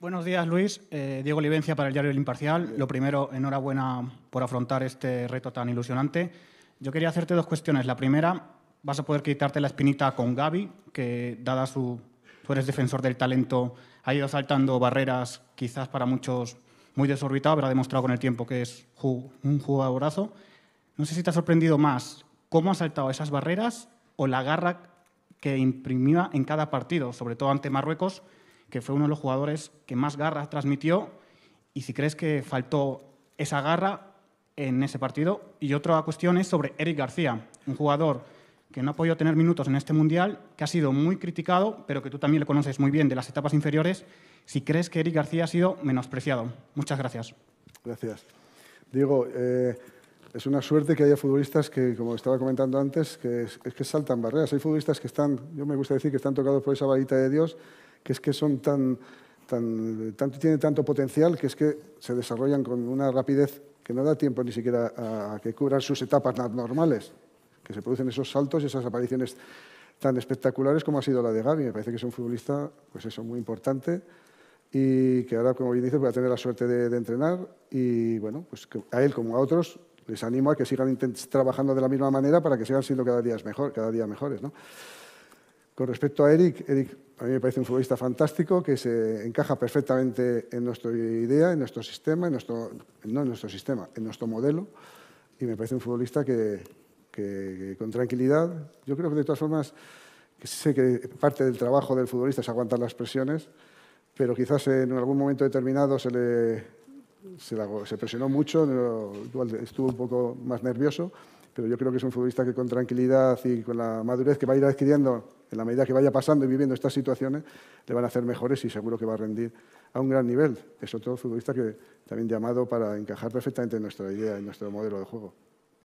Buenos días, Luis. Eh, Diego Livencia para el diario El Imparcial. Lo primero, enhorabuena por afrontar este reto tan ilusionante. Yo quería hacerte dos cuestiones. La primera, vas a poder quitarte la espinita con Gaby, que dada su... Tú eres defensor del talento, ha ido saltando barreras quizás para muchos muy desorbitado, pero demostrado con el tiempo que es un jugadorazo. No sé si te ha sorprendido más cómo ha saltado esas barreras o la garra que imprimía en cada partido, sobre todo ante Marruecos, que fue uno de los jugadores que más garra transmitió y si crees que faltó esa garra en ese partido. Y otra cuestión es sobre Eric García, un jugador que no ha podido tener minutos en este Mundial, que ha sido muy criticado, pero que tú también le conoces muy bien de las etapas inferiores, si crees que Eric García ha sido menospreciado. Muchas gracias. Gracias. Diego, eh, es una suerte que haya futbolistas que, como estaba comentando antes, que, que saltan barreras. Hay futbolistas que están, yo me gusta decir que están tocados por esa varita de Dios que es que son tan, tan, tanto, tienen tanto potencial que es que se desarrollan con una rapidez que no da tiempo ni siquiera a, que cubran sus etapas normales, que se producen esos saltos y esas apariciones tan espectaculares como ha sido la de Gaby. Me parece que es un futbolista pues eso, muy importante y que ahora, como bien dices, voy a tener la suerte de, entrenar y bueno, pues a él como a otros les animo a que sigan trabajando de la misma manera para que sigan siendo cada día, mejor, cada día mejores. ¿no? Con respecto a Eric, Eric a mí me parece un futbolista fantástico que se encaja perfectamente en nuestra idea, en nuestro sistema, en nuestro, no en nuestro sistema, en nuestro modelo. Y me parece un futbolista que, que, con tranquilidad, yo creo que de todas formas, que sé que parte del trabajo del futbolista es aguantar las presiones, pero quizás en algún momento determinado se le se, se presionó mucho, estuvo un poco más nervioso, pero yo creo que es un futbolista que con tranquilidad y con la madurez que va a ir adquiriendo en la medida que vaya pasando y viviendo estas situaciones, le van a hacer mejores y seguro que va a rendir a un gran nivel. Es otro futbolista que también llamado para encajar perfectamente en nuestra idea, en nuestro modelo de juego.